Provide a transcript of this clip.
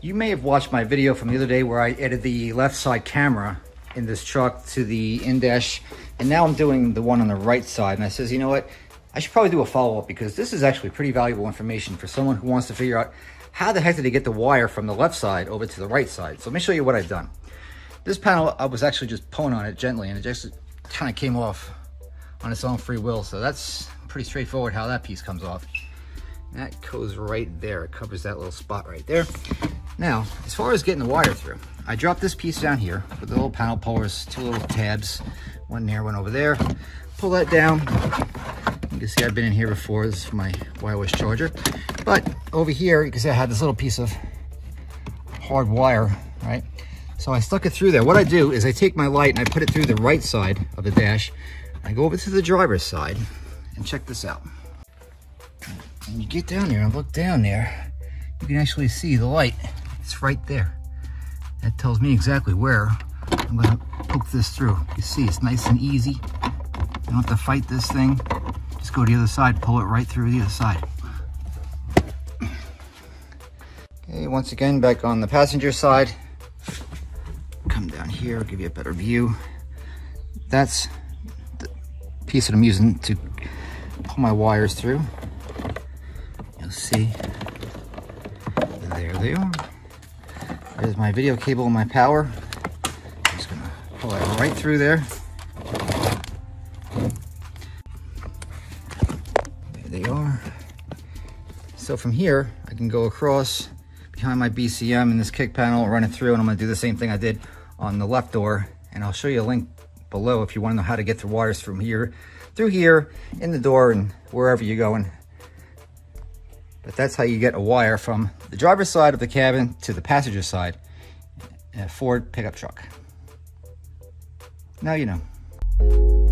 You may have watched my video from the other day where I added the left side camera in this truck to the in-dash, and now I'm doing the one on the right side. And I says, you know what? I should probably do a follow-up because this is actually pretty valuable information for someone who wants to figure out how the heck did they get the wire from the left side over to the right side. So let me show you what I've done. This panel, I was actually just pulling on it gently and it just kind of came off on its own free will. So that's pretty straightforward how that piece comes off. That goes right there. It covers that little spot right there. Now, as far as getting the wire through, I dropped this piece down here with the little panel pullers, two little tabs, one there, one over there. Pull that down. You can see I've been in here before. This is my wireless charger. But over here, you can see I had this little piece of hard wire, right? So I stuck it through there. What I do is I take my light and I put it through the right side of the dash. I go over to the driver's side and check this out. When you get down there and look down there, you can actually see the light. It's right there. That tells me exactly where I'm gonna poke this through. You see, it's nice and easy. You don't have to fight this thing. Just go to the other side, pull it right through the other side. Okay, once again, back on the passenger side. Come down here, give you a better view. That's the piece that I'm using to pull my wires through. You'll see, there they are. There's my video cable and my power. I'm just gonna pull it right through there. There they are. So from here, I can go across behind my BCM in this kick panel, run it through, and I'm gonna do the same thing I did on the left door. And I'll show you a link below if you wanna know how to get the wires from here, through here, in the door, and wherever you're going. But that's how you get a wire from the driver's side of the cabin to the passenger side in a Ford pickup truck. Now you know.